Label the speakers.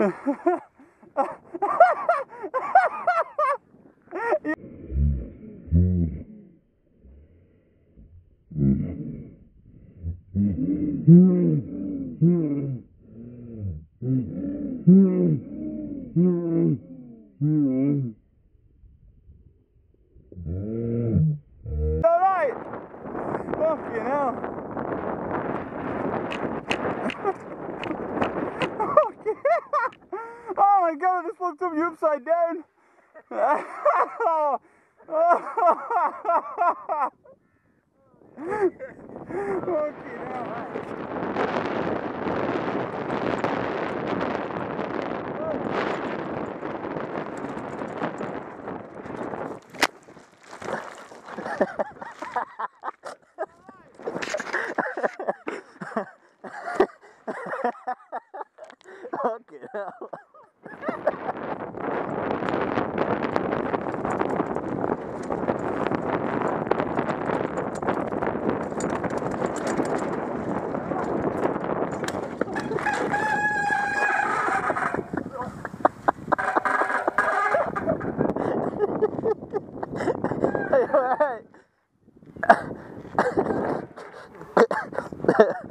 Speaker 1: Alright! Fucking hell. My god, I just fucked up you upside down. Fucking hell.
Speaker 2: hey, hey.